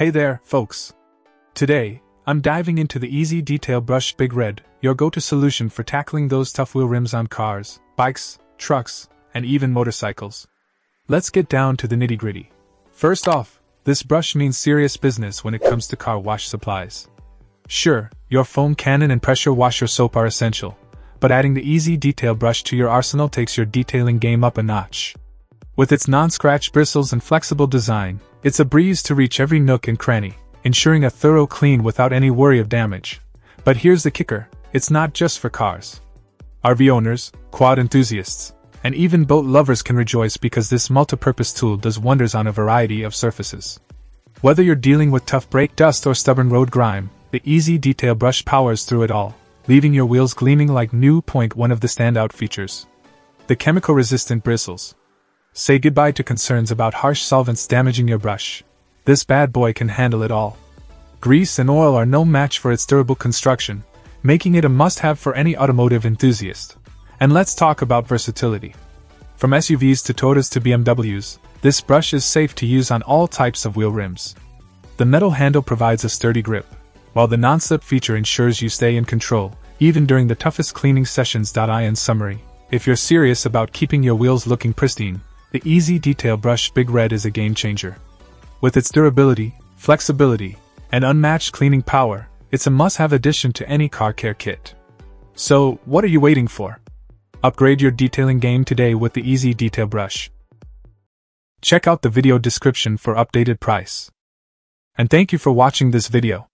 Hey there, folks. Today, I'm diving into the EZ Detail Brush Big Red, your go to solution for tackling those tough wheel rims on cars, bikes, trucks, and even motorcycles. Let's get down to the nitty gritty. First off, this brush means serious business when it comes to car wash supplies. Sure, your foam cannon and pressure washer soap are essential, but adding the EZ Detail Brush to your arsenal takes your detailing game up a notch. With its non scratch bristles and flexible design, it's a breeze to reach every nook and cranny, ensuring a thorough clean without any worry of damage. But here's the kicker it's not just for cars. RV owners, quad enthusiasts, and even boat lovers can rejoice because this multi-purpose tool does wonders on a variety of surfaces. Whether you're dealing with tough brake dust or stubborn road grime, the EZ Detail Brush powers through it all, leaving your wheels gleaming like new. Point one of the standout features. The chemical resistant bristles, Say goodbye to concerns about harsh solvents damaging your brush. This bad boy can handle it all. Grease and oil are no match for its durable construction, making it a must have for any automotive enthusiast. And let's talk about versatility. From SUVs to Toyotas to BMWs, this brush is safe to use on all types of wheel rims. The metal handle provides a sturdy grip, while the non slip feature ensures you stay in control, even during the toughest cleaning sessions. I in summary, if you're serious about keeping your wheels looking pristine, the EZ Detail Brush Big Red is a game changer. With its durability, flexibility, and unmatched cleaning power, it's a must have addition to any car care kit. So, what are you waiting for? Upgrade your detailing game today with the EZ Detail Brush. Check out the video description for updated price. And thank you for watching this video.